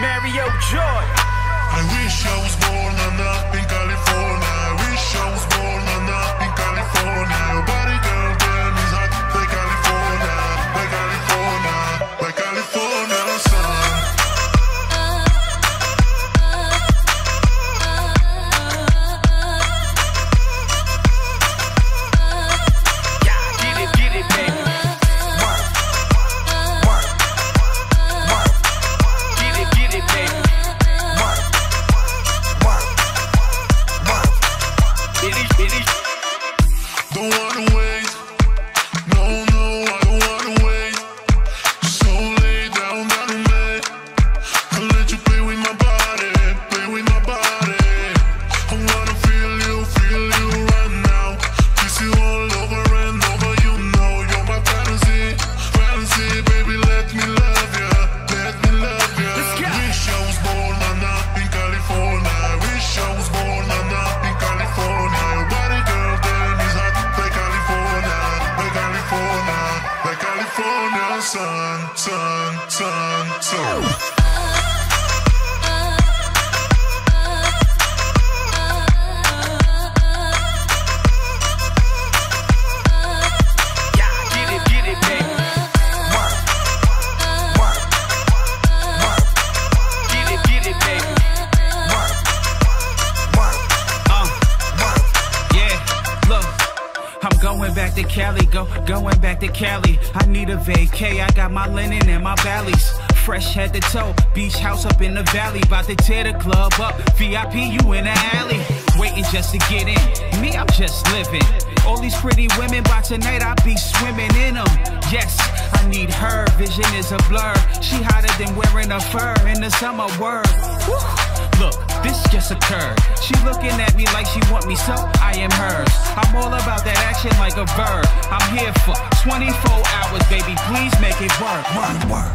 Mario Joy. I wish sun, sun, sun, sun. Going back to Cali, go, going back to Cali. I need a vacay, I got my linen and my valleys. Fresh head to toe, beach house up in the valley. About to tear the club up, VIP you in the alley. Waiting just to get in, me I'm just living. All these pretty women, by tonight I'll be swimming in them. Yes, I need her, vision is a blur. She hotter than wearing a fur in the summer word. Whew. Look, this just occurred. She looking at me like she want me, so I am hers. I'm all about that action like a verb. I'm here for 24 hours, baby. Please make it work. Work, work.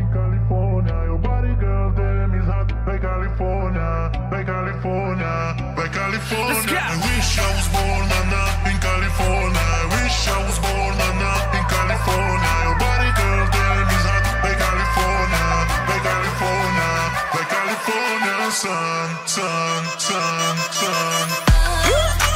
in California. Your body, girl, damn is hot like California, like California, like California. Let's go. I wish I was born and up in California. I wish I was born and up sun, sun, sun, sun.